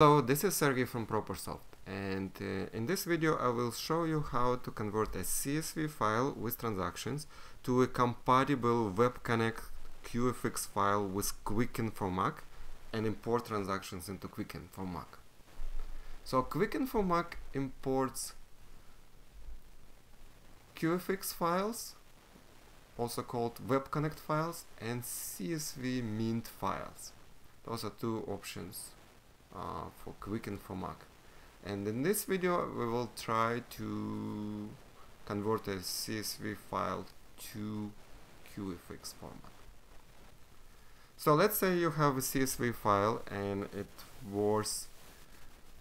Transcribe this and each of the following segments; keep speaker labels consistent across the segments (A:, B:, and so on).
A: Hello, this is Sergey from ProperSoft and uh, in this video I will show you how to convert a CSV file with transactions to a compatible Web Connect QFX file with Quicken for Mac and import transactions into Quicken for Mac. So Quicken for Mac imports QFX files, also called Web Connect files, and CSV Mint files. Those are two options uh, for Quicken for Mac. And in this video we will try to convert a CSV file to QFX format. So let's say you have a CSV file and it was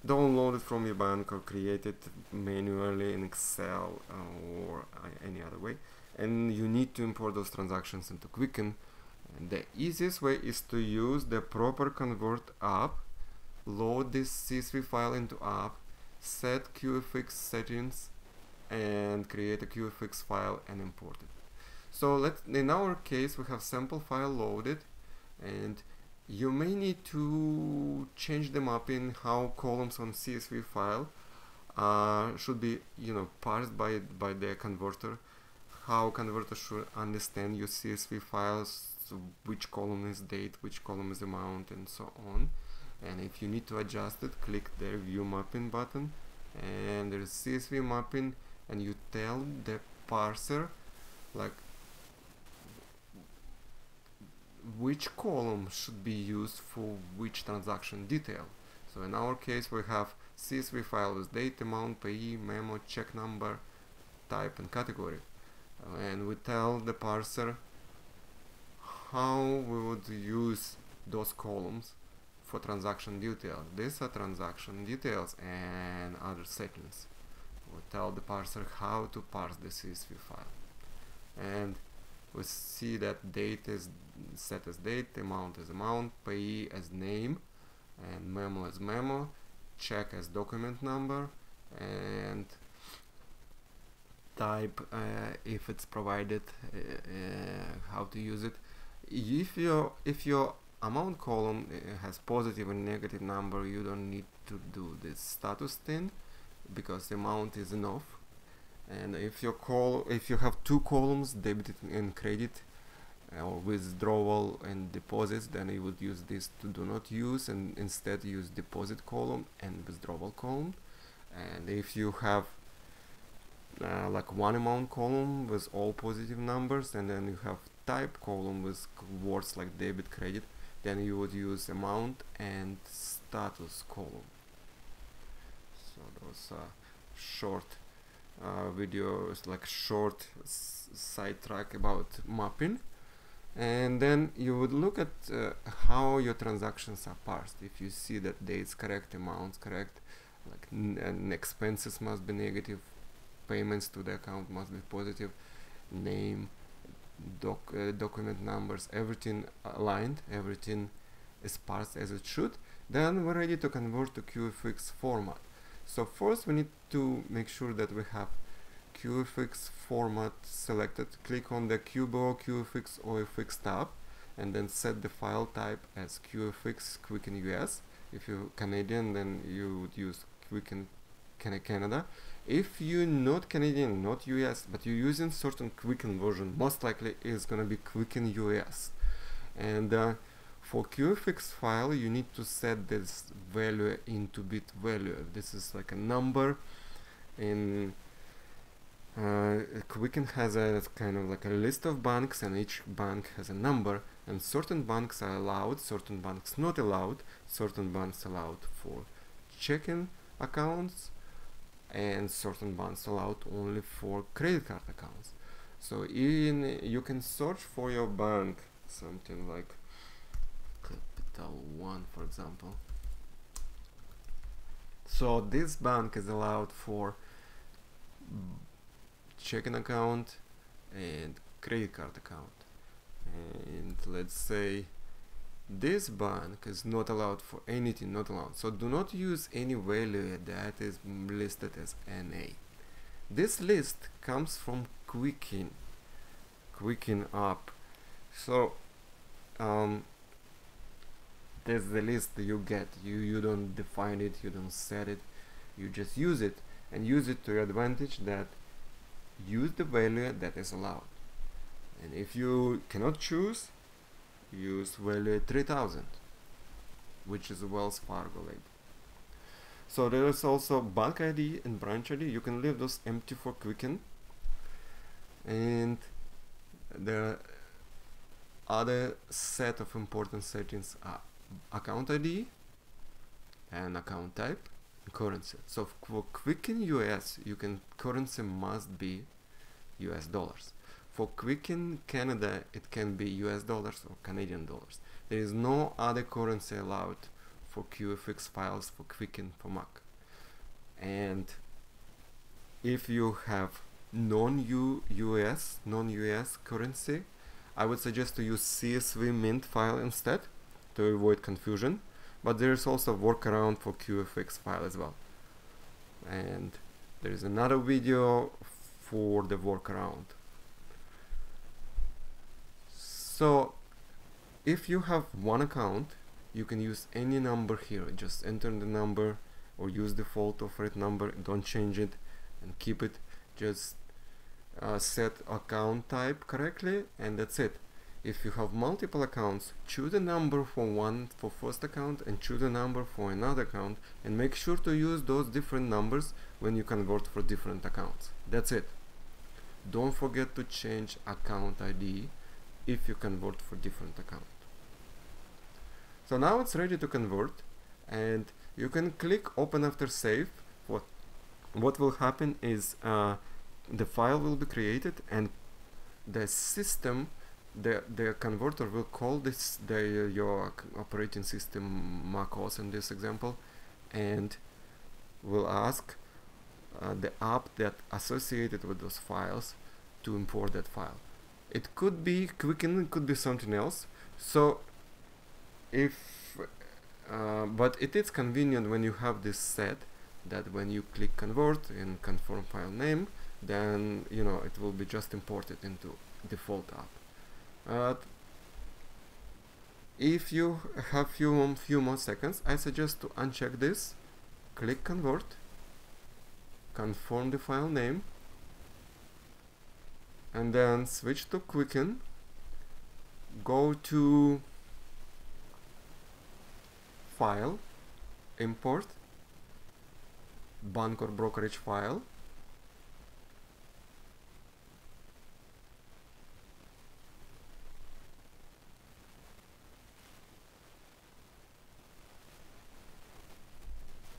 A: downloaded from your bank or created manually in Excel uh, or any other way and you need to import those transactions into Quicken. And the easiest way is to use the ProperConvert app load this CSV file into app, set QFX settings, and create a QFX file and import it. So let in our case we have sample file loaded and you may need to change the mapping how columns on CSV file uh, should be you know parsed by by the converter how converter should understand your CSV files which column is date which column is amount and so on and if you need to adjust it click the view mapping button. And there's CSV mapping and you tell the parser like which column should be used for which transaction detail. So in our case we have CSV file with date, amount, payee, memo, check number, type and category. And we tell the parser how we would use those columns for transaction details. These are transaction details and other settings. We tell the parser how to parse the CSV file. And we see that date is set as date, amount as amount, payee as name, and memo as memo, check as document number, and type uh, if it's provided, uh, uh, how to use it. If you if your amount column uh, has positive and negative number you don't need to do this status thing because the amount is enough. And if you call if you have two columns debit and credit uh, or withdrawal and deposits then you would use this to do not use and instead use deposit column and withdrawal column. And if you have uh, like one amount column with all positive numbers and then you have type column with words like debit credit then you would use amount and status column. So those are short uh, videos like short sidetrack about mapping. And then you would look at uh, how your transactions are parsed. If you see that dates correct amounts correct like and expenses must be negative payments to the account must be positive name doc, uh, document numbers, everything aligned, everything is parsed as it should, then we're ready to convert to QFX format. So first we need to make sure that we have QFX format selected. Click on the QBO, QFX, OFX tab and then set the file type as QFX Quicken US. If you're Canadian then you would use Quicken Canada if you're not Canadian, not US, but you're using certain Quicken version, most likely it's gonna be Quicken US. And uh, for QFX file, you need to set this value INTU.BID value. This is like a number. In uh, Quicken has a kind of like a list of banks, and each bank has a number. And certain banks are allowed, certain banks not allowed. Certain banks allowed for checking accounts and certain banks allowed only for credit card accounts. So in you can search for your bank something like Capital One for example. So this bank is allowed for checking account and credit card account and let's say this bank is not allowed for anything not allowed. So do not use any value that is listed as NA this list comes from Quicken Quicken app. So um, that's the list you get. You you don't define it you don't set it. You just use it and use it to your advantage that use the value that is allowed. And if you cannot choose use value 3000 which is Wells Fargo label so there is also bank ID and branch ID you can leave those empty for Quicken. And the other set of important settings are account ID and account type and currency. So for Quicken US you can currency must be US dollars for Quicken Canada it can be US dollars or Canadian dollars. There is no other currency allowed for QFX files for Quicken for Mac. And if you have non-US non-US currency I would suggest to use CSV mint file instead to avoid confusion. But there is also workaround for QFX file as well. And there is another video for the workaround so if you have one account you can use any number here. Just enter the number or use default of it number. Don't change it and keep it. Just uh, set account type correctly and that's it. If you have multiple accounts choose a number for one for first account and choose a number for another account and make sure to use those different numbers when you convert for different accounts. That's it. Don't forget to change account ID if you convert for different account. So now it's ready to convert and you can click open after save. What what will happen is uh, the file will be created and the system the the converter will call this the your operating system macOS in this example and will ask uh, the app that associated with those files to import that file it could be Quicken it could be something else. So if uh, but it is convenient when you have this set that when you click convert and confirm file name then you know it will be just imported into default app. If you have few few more seconds I suggest to uncheck this click convert confirm the file name and then switch to Quicken. Go to file import bank or brokerage file.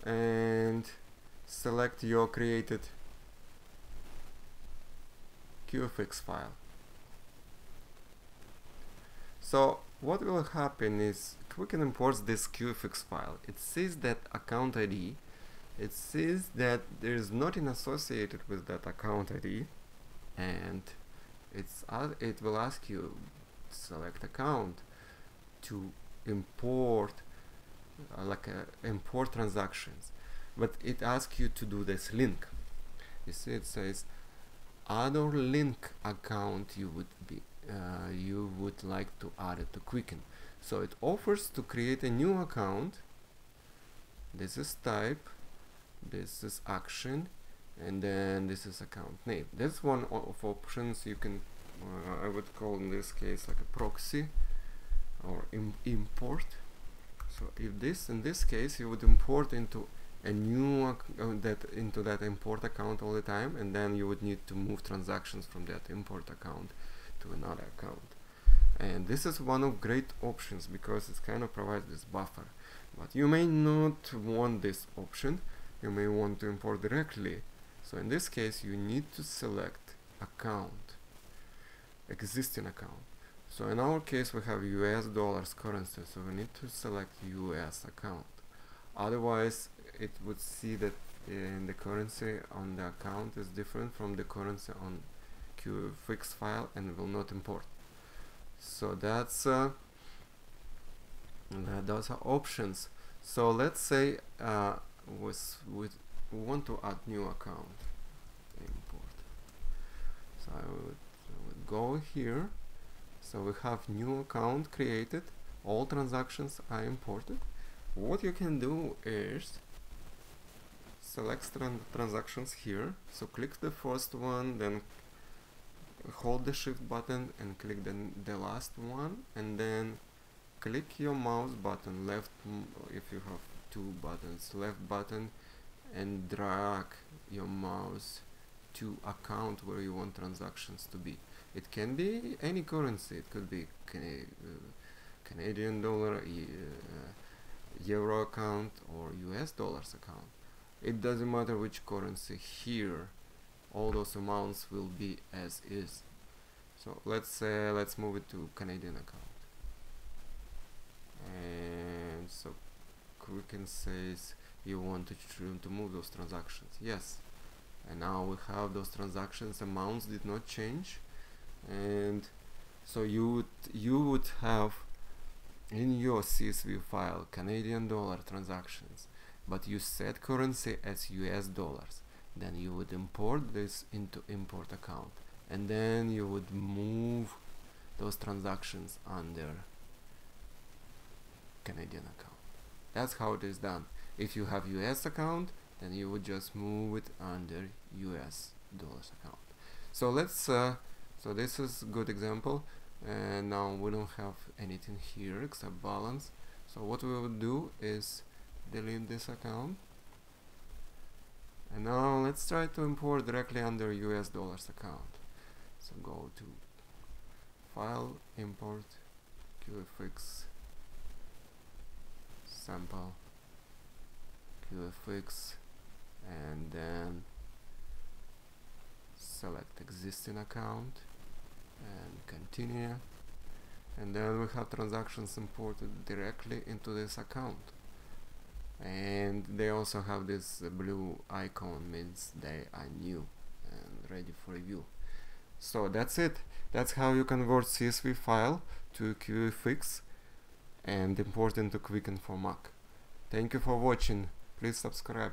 A: And select your created QFX file. So what will happen is Quicken imports this QFX file. It sees that account ID. It sees that there is nothing associated with that account ID and it's uh, it will ask you select account to import uh, like uh, import transactions but it asks you to do this link you see it says other link account you would be uh, you would like to add it to Quicken. So it offers to create a new account. This is type this is action and then this is account name. That's one of options you can uh, I would call in this case like a proxy or Im import. So if this in this case you would import into a new uh, that into that import account all the time and then you would need to move transactions from that import account to another account. And this is one of great options because it kind of provides this buffer. But you may not want this option. You may want to import directly. So in this case you need to select account existing account. So in our case we have US dollars currency so we need to select US account otherwise it would see that in the currency on the account is different from the currency on QFX file and will not import. So that's uh, those are options. So let's say uh, with, with we want to add new account import. So I would, I would go here. So we have new account created. All transactions are imported what you can do is select tran transactions here. So click the first one then hold the shift button and click the, the last one and then click your mouse button left if you have two buttons left button and drag your mouse to account where you want transactions to be. It can be any currency. It could be uh, Canadian dollar uh, euro account or US dollars account. It doesn't matter which currency here all those amounts will be as is. So let's say let's move it to Canadian account. And so Quicken says you want to, to move those transactions. Yes. And now we have those transactions amounts did not change. And so you would you would have in your CSV file Canadian dollar transactions but you set currency as US dollars. Then you would import this into import account and then you would move those transactions under Canadian account. That's how it is done. If you have US account then you would just move it under US dollars account. So let's uh, so this is good example and now we don't have anything here except balance. So what we will do is delete this account. And now let's try to import directly under US dollars account. So go to file import QFX sample QFX and then select existing account and continue. And then we have transactions imported directly into this account. And they also have this blue icon means they are new and ready for review. So that's it. That's how you convert CSV file to QFX and import into Quicken for Mac. Thank you for watching. Please subscribe